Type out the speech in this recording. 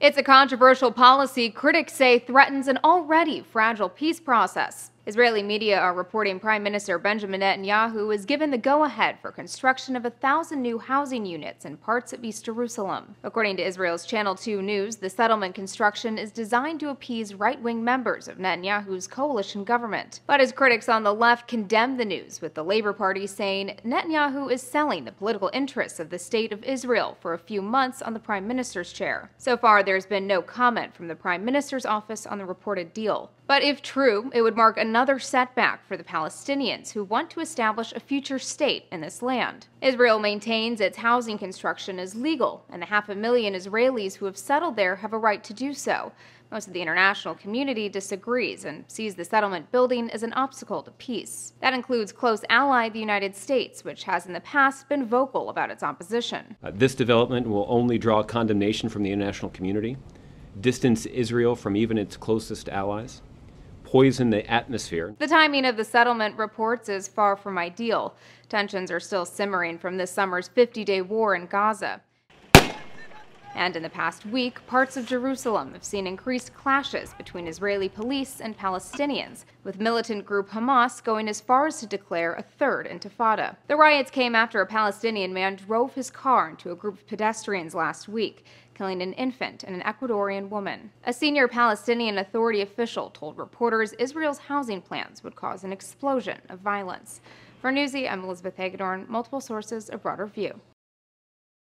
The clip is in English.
It's a controversial policy critics say threatens an already fragile peace process. Israeli media are reporting Prime Minister Benjamin Netanyahu is given the go ahead for construction of a thousand new housing units in parts of East Jerusalem. According to Israel's Channel 2 News, the settlement construction is designed to appease right wing members of Netanyahu's coalition government. But his critics on the left condemn the news, with the Labor Party saying Netanyahu is selling the political interests of the state of Israel for a few months on the Prime Minister's chair. So far, there's been no comment from the Prime Minister's office on the reported deal. But if true, it would mark another setback for the Palestinians who want to establish a future state in this land. Israel maintains its housing construction is legal, and the half a million Israelis who have settled there have a right to do so. Most of the international community disagrees and sees the settlement building as an obstacle to peace. That includes close ally the United States, which has in the past been vocal about its opposition. Uh, this development will only draw condemnation from the international community, distance Israel from even its closest allies poison the atmosphere. The timing of the settlement reports is far from ideal. Tensions are still simmering from this summer's 50 day war in Gaza. And in the past week, parts of Jerusalem have seen increased clashes between Israeli police and Palestinians, with militant group Hamas going as far as to declare a third intifada. The riots came after a Palestinian man drove his car into a group of pedestrians last week, killing an infant and an Ecuadorian woman. A senior Palestinian Authority official told reporters Israel's housing plans would cause an explosion of violence. For Newsy, I'm Elizabeth Hagedorn, multiple sources, a broader view.